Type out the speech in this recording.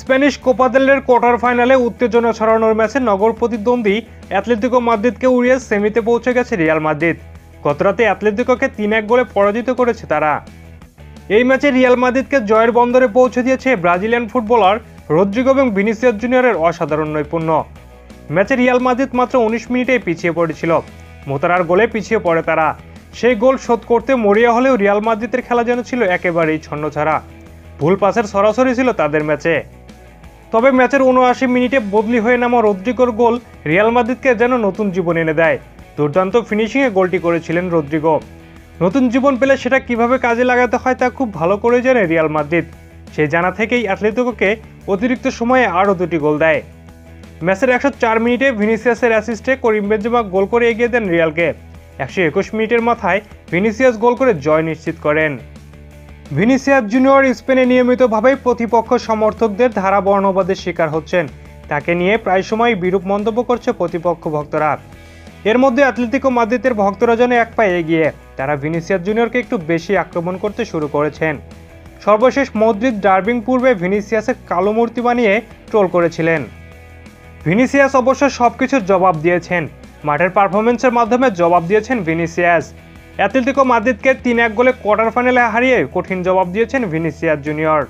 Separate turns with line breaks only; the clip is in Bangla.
স্প্যানিশ কোপাদেলের কোয়ার্টার ফাইনালে উত্তেজনা ছড়ানোর ম্যাচে নগর প্রতিদ্বন্দ্বী অ্যাথলেটিকো মাদ্রিদকে উড়িয়ে সেমিতে পৌঁছে গেছে রিয়াল মাদ্রিদ। গতরাতে অ্যাথলেটিকোকে তিন এক গোলে পরাজিত করেছে তারা। এই ম্যাচে রিয়াল মাদ্রিদকে জয়ের বন্দরে পৌঁছে দিয়েছে ব্রাজিলিয়ান ফুটবলার রদ্রিগো এবং ভিনিসিয়াস জুনিয়রের অসাধারণ নৈপুণ্য। ম্যাচে রিয়াল মাদ্রিদ মাত্র উনিশ মিনিটেই পিছিয়ে পড়েছিল। মোতারার গোলে পিছিয়ে পড়ে তারা। সেই গোল শোধ করতে মরিয়া হলেও রিয়াল মাদ্রিদের খেলা যেন ছিল একেবারেই ছন্নছাড়া ভুল পাসের সরাসরি ছিল তাদের ম্যাচে। তবে ম্যাচের উনআশি মিনিটে বদলি হয়ে নামা রদ্রিগোর গোল রিয়াল মাদ্রিদকে যেন নতুন জীবন এনে দেয়। দুর্দান্ত ফিনিশিংয়ে গোলটি করেছিলেন রদ্রিগো। নতুন জীবন পেলে সেটা কীভাবে কাজে লাগাতে হয় তা খুব ভালো করে জানে রিয়াল মাদ্রিদ। সেই জানা থেকেই অ্যাথলেটিকোকে অতিরিক্ত সময়ে আরও দুটি গোল দেয়। ম্যাচের একশো চার মিনিটে ভিনিসিয়াসের অ্যাসিস্টে করিম বেঞ্জেমা গোল করে এগিয়ে দেন রিয়ালকে। একশো একুশ মিনিটের মাথায় ভিনিসিয়াস গোল করে জয় নিশ্চিত করেন। ভিনিসিয়াস জুনিয়র স্পেনে নিয়মিতভাবে প্রতিপক্ষ সমর্থকদের ধারা বর্ণবাদের শিকার হচ্ছেন। তাকে নিয়ে প্রায় সময় বিরূপ মন্তব্য করছে প্রতিপক্ষ ভক্তরা। এর মধ্যে অ্যাথলেটিকো মাদ্রিদের ভক্তরা যেন এক পায়ে এগিয়ে, তারা ভিনিসিয়াস জুনিয়রকে একটু বেশি আক্রমণ করতে শুরু করেছেন। সর্বশেষ মদ্রিদ ডার্বিং পূর্বে ভিনিসিয়াসের কালো মূর্তি বানিয়ে ট্রোল করেছিলেন। ভিনিসিয়াস অবশ্য সবকিছুর জবাব দিয়েছেন। মাঠের পারফরমেন্সের মাধ্যমে জবাব দিয়েছেন ভিনিসিয়াস। অ্যাথলেটিকো মাদ্রিদকে তিন এক গোলে কোয়ার্টার ফাইনালে হারিয়ে কঠিন জবাব দিয়েছেন ভিনিসিয়াস জুনিয়র।